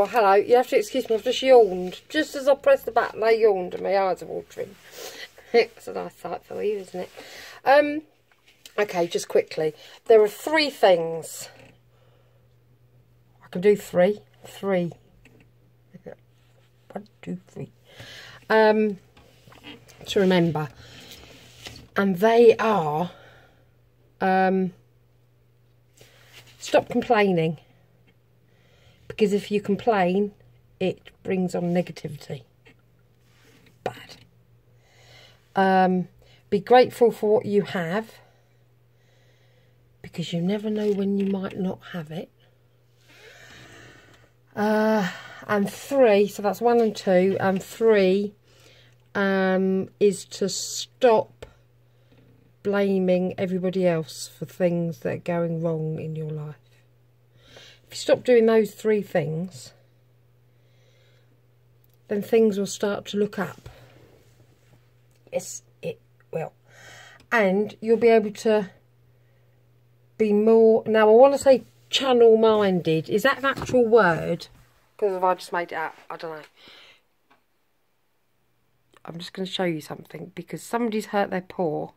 Oh, hello. You have to excuse me. I've just yawned. Just as I pressed the button, I yawned and my eyes are watering. it's a nice sight for you, isn't it? Um, okay, just quickly. There are three things. I can do three. Three. One, two, three. Um, to remember. And they are... Um, stop complaining because if you complain, it brings on negativity. Bad. Um, be grateful for what you have because you never know when you might not have it. Uh, and three, so that's one and two, and three um, is to stop blaming everybody else for things that are going wrong in your life. If you stop doing those three things, then things will start to look up. Yes, it will. And you'll be able to be more... Now, I want to say channel-minded. Is that an actual word? Because if I just made it up? I don't know. I'm just going to show you something. Because somebody's hurt their paw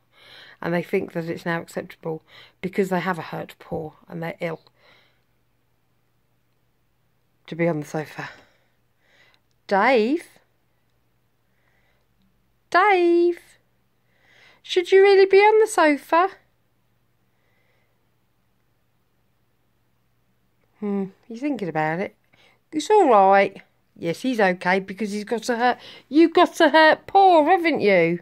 and they think that it's now acceptable because they have a hurt paw and they're ill to be on the sofa. Dave? Dave? Should you really be on the sofa? Hmm, he's thinking about it. It's all right. Yes, he's okay because he's got a hurt. You've got a hurt paw, haven't you?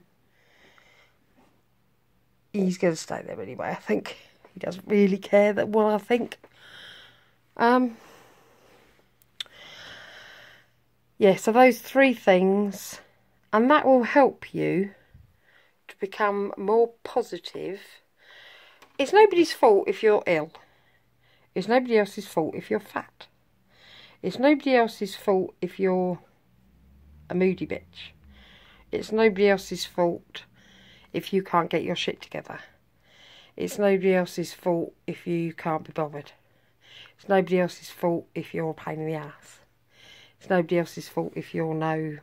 He's going to stay there anyway, I think. He doesn't really care that what I think. Um, yeah, so those three things, and that will help you to become more positive. It's nobody's fault if you're ill. It's nobody else's fault if you're fat. It's nobody else's fault if you're a moody bitch. It's nobody else's fault if you can't get your shit together. It's nobody else's fault if you can't be bothered. It's nobody else's fault if you're a pain in the ass. It's nobody else's fault if you're no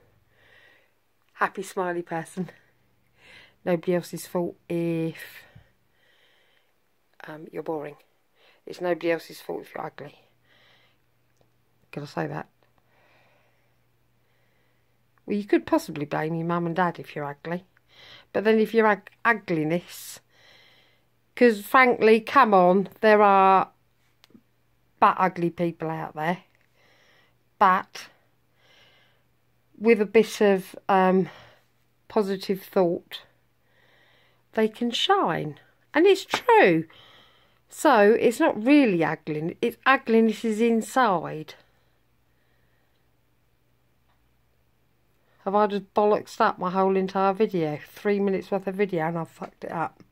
happy, smiley person. Nobody else's fault if um, you're boring. It's nobody else's fault if you're ugly. Can I say that? Well, you could possibly blame your mum and dad if you're ugly. But then if you're ug ugliness... Because frankly, come on, there are but ugly people out there but with a bit of um, positive thought, they can shine. And it's true. So it's not really ugly. It's ugliness is inside. Have I just bollocksed up my whole entire video? Three minutes worth of video and I've fucked it up.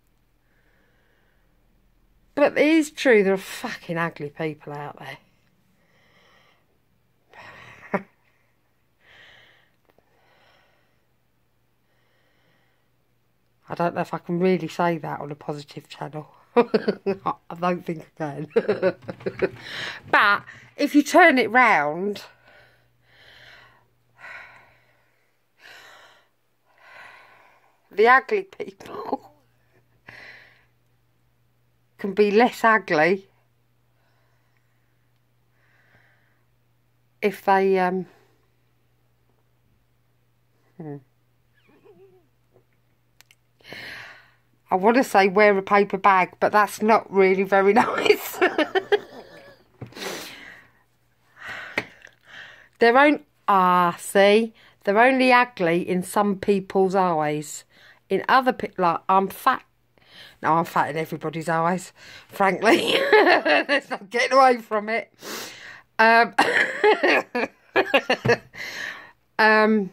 But it is true, there are fucking ugly people out there. I don't know if I can really say that on a positive channel. I don't think I can. but if you turn it round, the ugly people can be less ugly if they um hmm. I want to say wear a paper bag, but that's not really very nice. they're only, ah, see, they're only ugly in some people's eyes. In other people, like, I'm fat. No, I'm fat in everybody's eyes, frankly. Let's not get away from it. Um, um,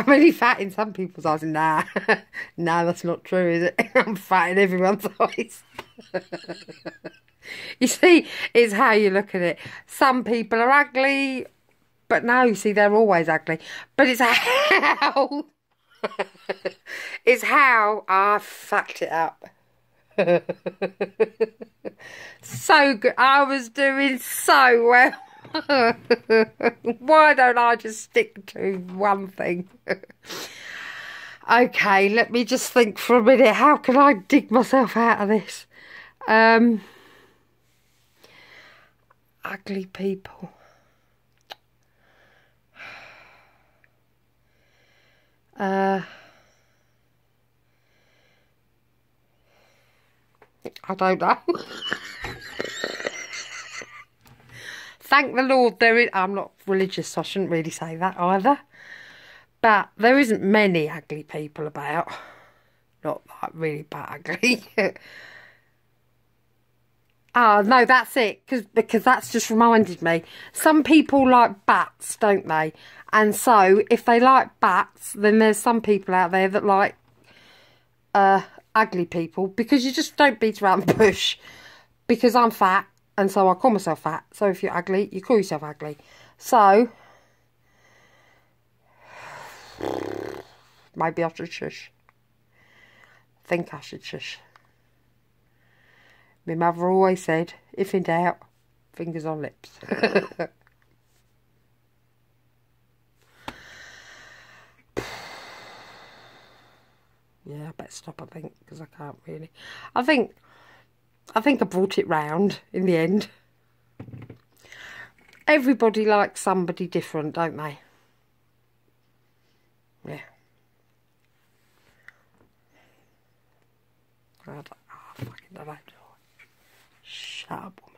I'm only fat in some people's eyes. Nah, nah, that's not true, is it? I'm fat in everyone's eyes. you see, it's how you look at it. Some people are ugly, but no, you see, they're always ugly. But it's how, it's how I fucked it up. so good. I was doing so well. Why don't I just stick to one thing? okay, let me just think for a minute. How can I dig myself out of this? Um, ugly people. Uh, I don't know. Thank the Lord there is. I'm not religious, so I shouldn't really say that either. But there isn't many ugly people about. Not like really bad ugly. Oh, no, that's it. Cause, because that's just reminded me. Some people like bats, don't they? And so, if they like bats, then there's some people out there that like uh, ugly people. Because you just don't beat around the bush. Because I'm fat, and so I call myself fat. So if you're ugly, you call yourself ugly. So, maybe I should shush. think I should shush. My mother always said, if in doubt, fingers on lips. yeah, I better stop, I think, because I can't really. I think, I think I brought it round in the end. Everybody likes somebody different, don't they? Yeah. Ah, I don't, oh, fucking don't know. Shut up.